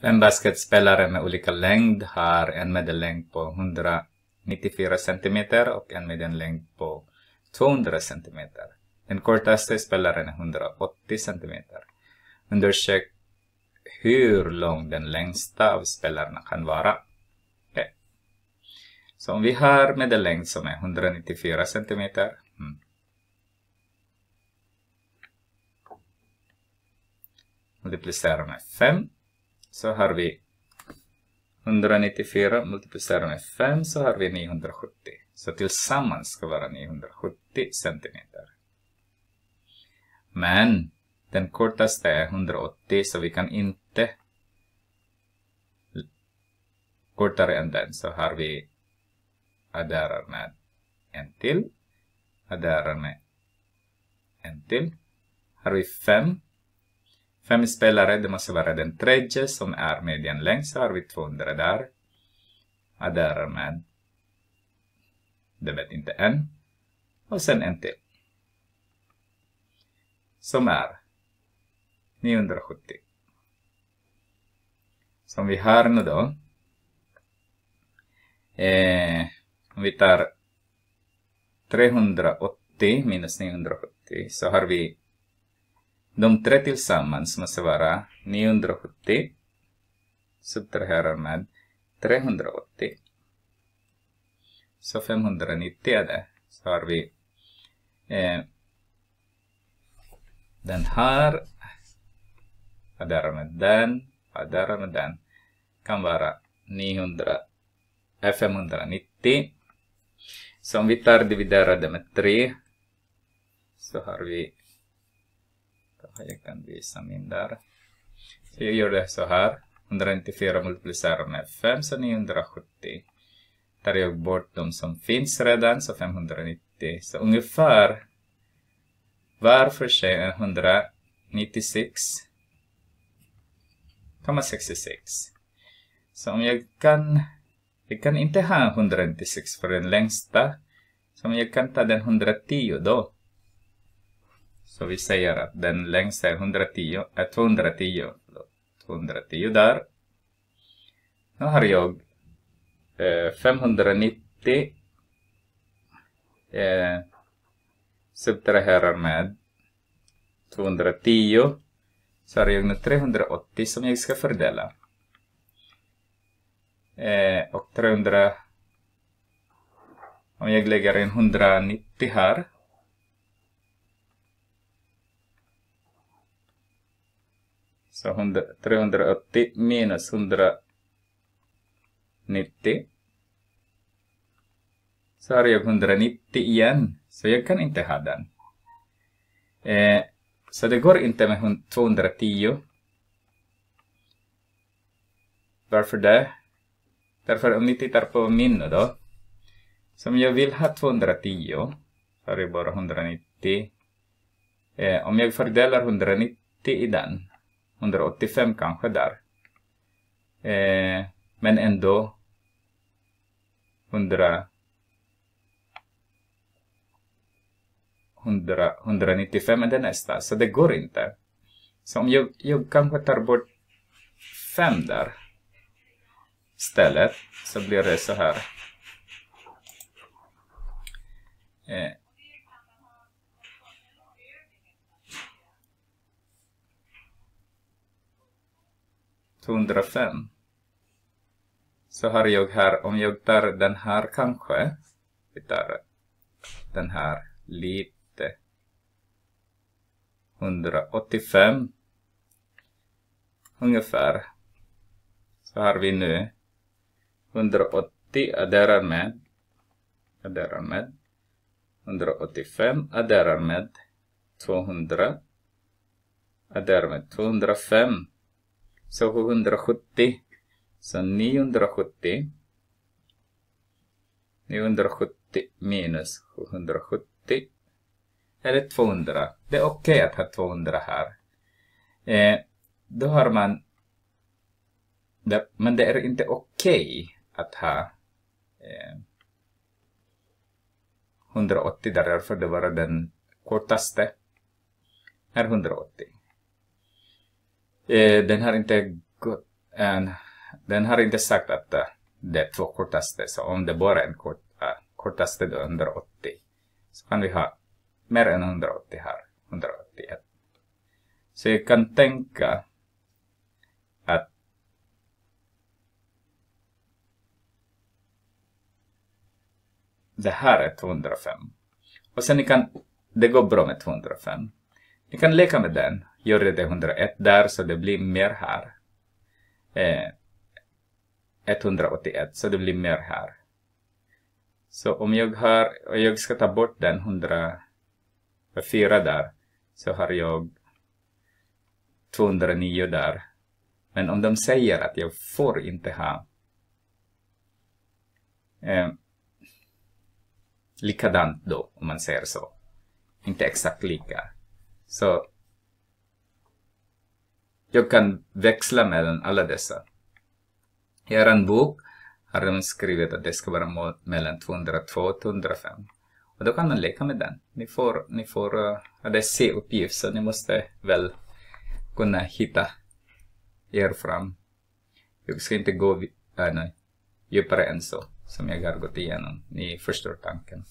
Fem basketspelare med olika längd har en medellängd på 194 cm och en medellängd på 200 cm. Den kortaste spelaren är 180 cm. Undersök hur lång den längsta av spelarna kan vara. Okay. Så om vi har medellängd som är 194 cm. Mm. Med 5 så har vi 194 multiplicerat med 5 så har vi 970. Så tillsammans ska vara 970 centimeter. Men den kortaste är 180 så vi kan inte kortare än den så har vi adderar med en till. Adderar med en till. Har vi 5 Fem spelare, det måste vara den tredje som är medianlängd, så har vi 200 där. Adderar med, det vet inte än. Och sen en till. Som är 970. Som vi har nu då. Eh, om vi tar 380 minus 970 så har vi de tre tillsammans måste vara 970. Subtraherar med 380. Så 590 är det. Så har vi eh, den här. Adderar med den. Adderar med den. Kan vara 900, eh, 590. Så om vi tar dividerade med 3 så har vi jag kan visa min där. Så jag gör det så här. 194 multiplicerar med 5 så 970. Tar jag bort de som finns redan så 590. Så ungefär var för sig är 196,66. Så om jag kan, jag kan inte ha 196 för den längsta. Så om jag kan ta den 110 då. Så vi säger att den längsta är 110, äh, 210, 210 där. Nu har jag eh, 590 eh, subtraherar med 210 så har jag nu 380 som jag ska fördela. Eh, och 300 om jag lägger in 190 här Så 100, 380 minus 190. Så har jag 190 igen. Så jag kan inte ha den. Eh, så det går inte med 210. Varför det? Därför om ni tittar på min nu då. Som jag vill ha 210. Så har jag bara 190. Eh, om jag fördelar 190 i den 185 kanske där. Eh, men ändå 100, 100, 195 är det nästa, så det går inte. Så om jag, jag kanske tar bort 5 där istället så blir det så här. Eh, 105. så har jag här, om jag tar den här kanske, vi tar den här lite, 185 ungefär, så har vi nu 180 adderar med, adderar med, 185 adderar med 200, adderar med 205 så 770. Så 970. 970 minus 770. Eller 200. Det är okej okay att ha 200 här. Eh, då har man... Det, men det är inte okej okay att ha eh, 180 därför det var den kortaste. Är 180. Eh, den har inte gått en, den har inte sagt att uh, det är två kortaste, så om det bara är en kort, uh, kortaste då 180, så kan vi ha mer än 180 här, 181. Så jag kan tänka att det här är 205. Och sen ni kan, det går bra med 205. Ni kan leka med den, gör det 101 där så det blir mer här. Eh, 181 så det blir mer här. Så om jag har, och jag ska ta bort den 104 där, så har jag 209 där. Men om de säger att jag får inte ha eh, likadant då, om man säger så. Inte exakt lika. Så jag kan växla mellan alla dessa. I er bok har de skrivit att det ska vara mellan 202 och 205. Och då kan man leka med den. Ni får, ni får uh, det är C-uppgift så ni måste väl kunna hitta er fram. Jag ska inte gå äh, nej, djupare än så som jag har gått igenom. Ni förstår tanken.